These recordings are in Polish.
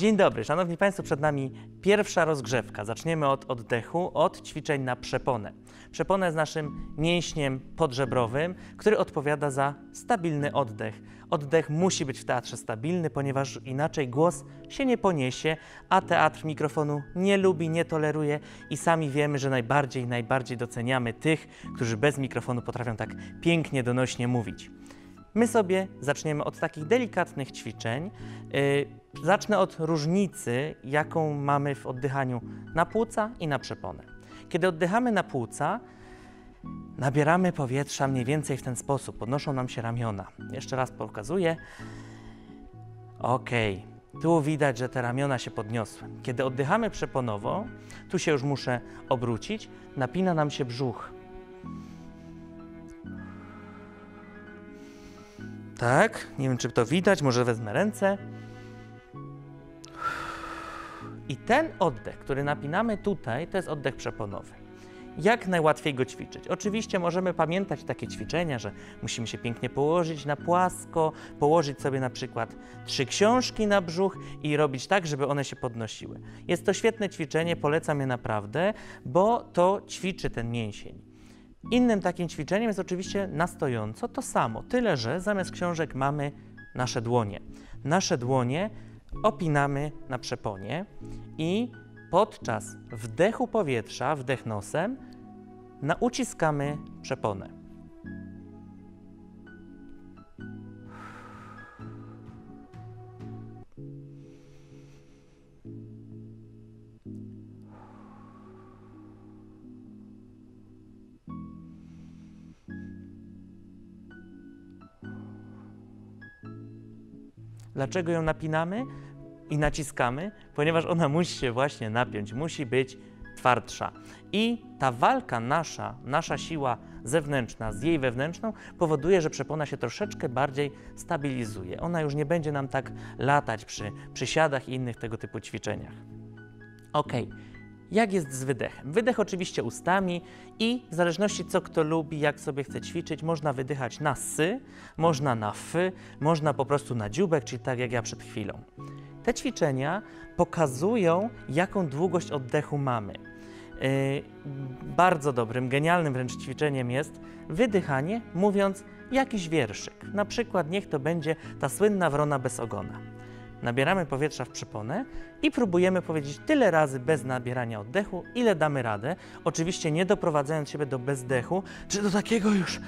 Dzień dobry, Szanowni Państwo, przed nami pierwsza rozgrzewka. Zaczniemy od oddechu, od ćwiczeń na przeponę. Przepona jest naszym mięśniem podżebrowym, który odpowiada za stabilny oddech. Oddech musi być w teatrze stabilny, ponieważ inaczej głos się nie poniesie, a teatr mikrofonu nie lubi, nie toleruje i sami wiemy, że najbardziej, najbardziej doceniamy tych, którzy bez mikrofonu potrafią tak pięknie, donośnie mówić. My sobie zaczniemy od takich delikatnych ćwiczeń. Yy, zacznę od różnicy, jaką mamy w oddychaniu na płuca i na przeponę. Kiedy oddychamy na płuca, nabieramy powietrza mniej więcej w ten sposób, podnoszą nam się ramiona. Jeszcze raz pokazuję. Ok, tu widać, że te ramiona się podniosły. Kiedy oddychamy przeponowo, tu się już muszę obrócić, napina nam się brzuch. Tak, nie wiem czy to widać, może wezmę ręce. I ten oddech, który napinamy tutaj, to jest oddech przeponowy. Jak najłatwiej go ćwiczyć? Oczywiście możemy pamiętać takie ćwiczenia, że musimy się pięknie położyć na płasko, położyć sobie na przykład trzy książki na brzuch i robić tak, żeby one się podnosiły. Jest to świetne ćwiczenie, polecam je naprawdę, bo to ćwiczy ten mięsień. Innym takim ćwiczeniem jest oczywiście na stojąco to samo, tyle że zamiast książek mamy nasze dłonie. Nasze dłonie opinamy na przeponie i podczas wdechu powietrza, wdech nosem, nauciskamy przeponę. Dlaczego ją napinamy i naciskamy? Ponieważ ona musi się właśnie napiąć, musi być twardsza. I ta walka nasza, nasza siła zewnętrzna z jej wewnętrzną powoduje, że przepona się troszeczkę bardziej stabilizuje. Ona już nie będzie nam tak latać przy przysiadach i innych tego typu ćwiczeniach. Ok. Jak jest z wydechem? Wydech oczywiście ustami i w zależności co kto lubi, jak sobie chce ćwiczyć, można wydychać na sy, można na fy, można po prostu na dziubek, czyli tak jak ja przed chwilą. Te ćwiczenia pokazują, jaką długość oddechu mamy. Yy, bardzo dobrym, genialnym wręcz ćwiczeniem jest wydychanie, mówiąc jakiś wierszyk. Na przykład niech to będzie ta słynna wrona bez ogona. Nabieramy powietrza w przyponę i próbujemy powiedzieć tyle razy bez nabierania oddechu, ile damy radę. Oczywiście nie doprowadzając siebie do bezdechu, czy do takiego już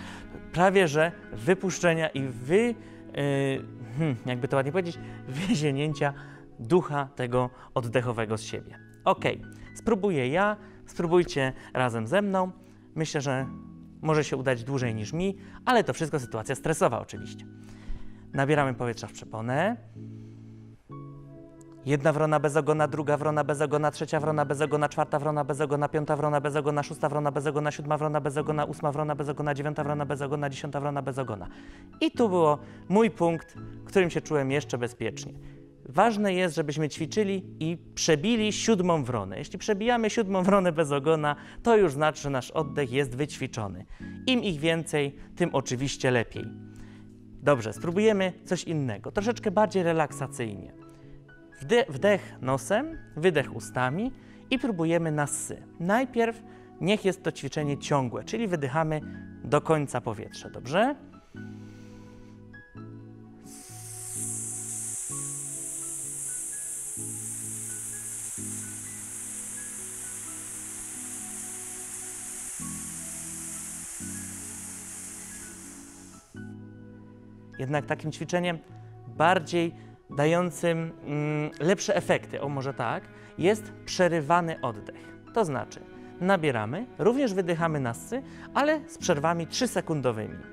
prawie że wypuszczenia i wy, yy, jakby to ładnie powiedzieć, wyzienięcia ducha tego oddechowego z siebie. Ok, spróbuję ja, spróbujcie razem ze mną. Myślę, że może się udać dłużej niż mi, ale to wszystko sytuacja stresowa oczywiście. Nabieramy powietrza w przeponę. Jedna wrona bez ogona, druga wrona bez ogona, trzecia wrona bez ogona, czwarta wrona bez ogona, piąta wrona bez ogona, szósta wrona bez ogona, siódma wrona bez ogona, ósma wrona bez ogona, dziewiąta wrona bez ogona, dziesiąta wrona bez ogona. I tu było mój punkt, w którym się czułem jeszcze bezpiecznie. Ważne jest, żebyśmy ćwiczyli i przebili siódmą wronę. Jeśli przebijamy siódmą wronę bez ogona, to już znaczy, że nasz oddech jest wyćwiczony. Im ich więcej, tym oczywiście lepiej. Dobrze, spróbujemy coś innego, troszeczkę bardziej relaksacyjnie. Wdech nosem, wydech ustami i próbujemy na sy. Najpierw niech jest to ćwiczenie ciągłe, czyli wydychamy do końca powietrza, dobrze? Jednak takim ćwiczeniem bardziej dającym mm, lepsze efekty, o może tak, jest przerywany oddech. To znaczy, nabieramy, również wydychamy nasy, ale z przerwami 3-sekundowymi.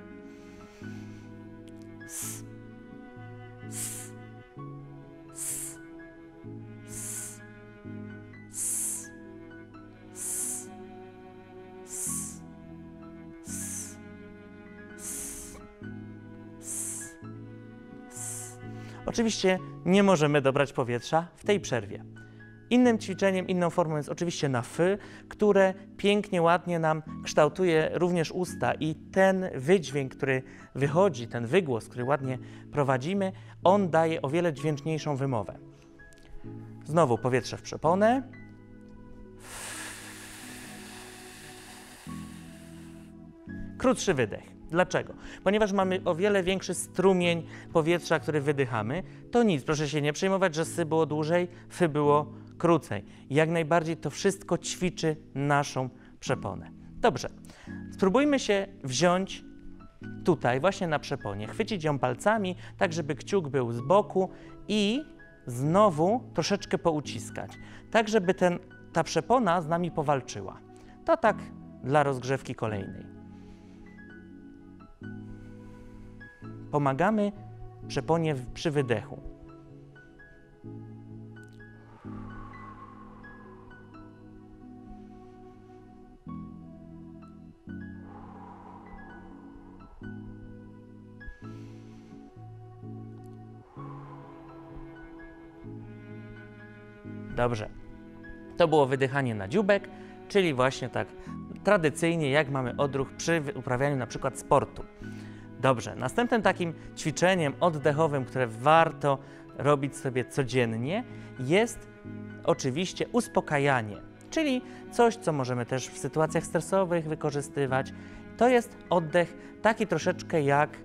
Oczywiście nie możemy dobrać powietrza w tej przerwie. Innym ćwiczeniem, inną formą jest oczywiście na fy, które pięknie, ładnie nam kształtuje również usta i ten wydźwięk, który wychodzi, ten wygłos, który ładnie prowadzimy, on daje o wiele dźwięczniejszą wymowę. Znowu powietrze w przeponę. Krótszy wydech. Dlaczego? Ponieważ mamy o wiele większy strumień powietrza, który wydychamy, to nic, proszę się nie przejmować, że sy było dłużej, fy było krócej. Jak najbardziej to wszystko ćwiczy naszą przeponę. Dobrze, spróbujmy się wziąć tutaj, właśnie na przeponie, chwycić ją palcami, tak żeby kciuk był z boku i znowu troszeczkę pouciskać, tak żeby ten, ta przepona z nami powalczyła. To tak dla rozgrzewki kolejnej. Pomagamy przeponie przy wydechu. Dobrze. To było wydychanie na dziubek, czyli właśnie tak tradycyjnie, jak mamy odruch przy uprawianiu na przykład sportu. Dobrze, następnym takim ćwiczeniem oddechowym, które warto robić sobie codziennie, jest oczywiście uspokajanie, czyli coś, co możemy też w sytuacjach stresowych wykorzystywać. To jest oddech taki troszeczkę jak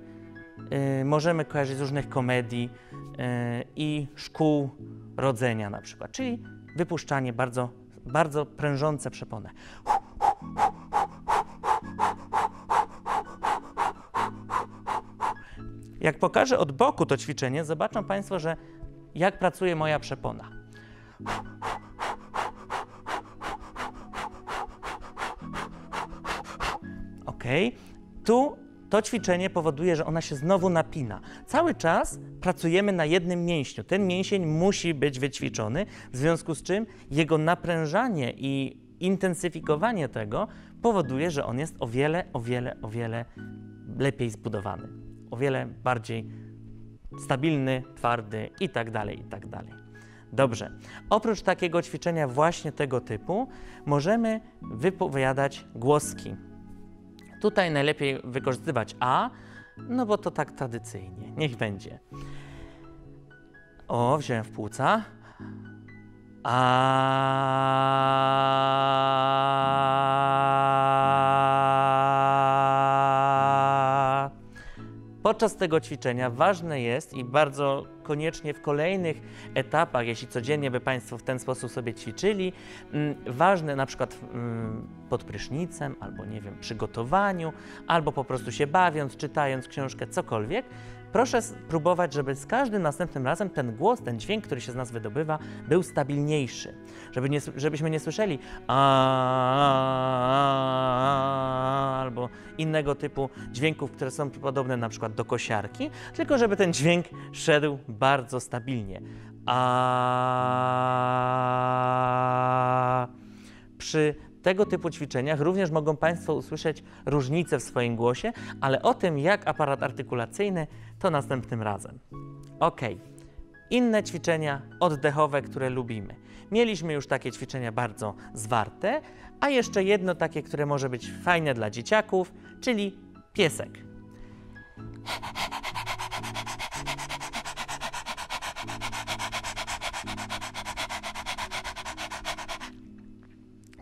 y, możemy kojarzyć z różnych komedii y, i szkół rodzenia na przykład, czyli wypuszczanie bardzo, bardzo prężące przeponę. Jak pokażę od boku to ćwiczenie, zobaczą Państwo, że jak pracuje moja przepona. Ok. Tu to ćwiczenie powoduje, że ona się znowu napina. Cały czas pracujemy na jednym mięśniu. Ten mięsień musi być wyćwiczony, w związku z czym jego naprężanie i intensyfikowanie tego powoduje, że on jest o wiele, o wiele, o wiele lepiej zbudowany, o wiele bardziej stabilny, twardy i tak dalej, i tak. Dobrze. Oprócz takiego ćwiczenia właśnie tego typu możemy wypowiadać głoski. Tutaj najlepiej wykorzystywać A, no bo to tak tradycyjnie. Niech będzie. O, wziąłem w płuca. A. Podczas tego ćwiczenia ważne jest i bardzo koniecznie w kolejnych etapach, jeśli codziennie by Państwo w ten sposób sobie ćwiczyli, mm, ważne na przykład mm, pod prysznicem, albo nie wiem, przy gotowaniu, albo po prostu się bawiąc, czytając książkę, cokolwiek, proszę spróbować, żeby z każdym następnym razem ten głos, ten dźwięk, który się z nas wydobywa, był stabilniejszy. Żeby nie, żebyśmy nie słyszeli a, albo innego typu dźwięków, które są podobne na przykład do kosiarki, tylko żeby ten dźwięk szedł bardzo stabilnie. A przy tego typu ćwiczeniach również mogą Państwo usłyszeć różnice w swoim głosie, ale o tym, jak aparat artykulacyjny, to następnym razem. Ok. Inne ćwiczenia oddechowe, które lubimy. Mieliśmy już takie ćwiczenia bardzo zwarte, a jeszcze jedno takie, które może być fajne dla dzieciaków, czyli piesek.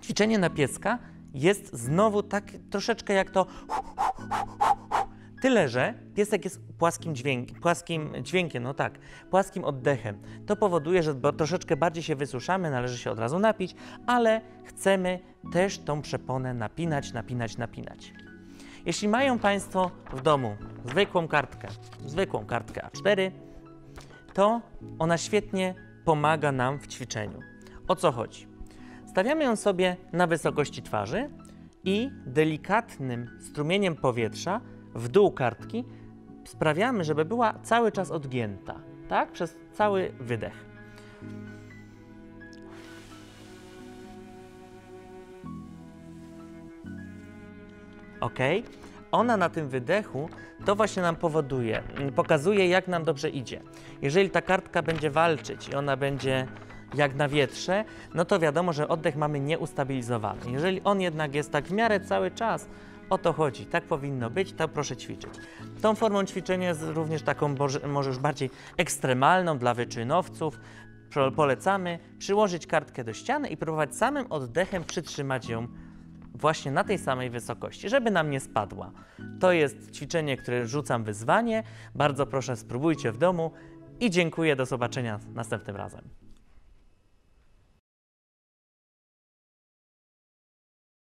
Ćwiczenie na pieska jest znowu tak troszeczkę jak to. Tyle, że piesek jest płaskim, dźwięk, płaskim dźwiękiem, no tak, płaskim oddechem. To powoduje, że troszeczkę bardziej się wysuszamy, należy się od razu napić, ale chcemy też tą przeponę napinać, napinać, napinać. Jeśli mają Państwo w domu zwykłą kartkę, zwykłą kartkę A4, to ona świetnie pomaga nam w ćwiczeniu. O co chodzi? Stawiamy ją sobie na wysokości twarzy i delikatnym strumieniem powietrza w dół kartki sprawiamy, żeby była cały czas odgięta, tak? Przez cały wydech. Ok? Ona na tym wydechu to właśnie nam powoduje, mm, pokazuje, jak nam dobrze idzie. Jeżeli ta kartka będzie walczyć i ona będzie jak na wietrze, no to wiadomo, że oddech mamy nieustabilizowany. Jeżeli on jednak jest tak w miarę cały czas, o to chodzi, tak powinno być, to proszę ćwiczyć. Tą formą ćwiczenia jest również taką, może już bardziej ekstremalną dla wyczynowców. Polecamy przyłożyć kartkę do ściany i próbować samym oddechem przytrzymać ją właśnie na tej samej wysokości, żeby nam nie spadła. To jest ćwiczenie, które rzucam wyzwanie. Bardzo proszę, spróbujcie w domu i dziękuję. Do zobaczenia następnym razem.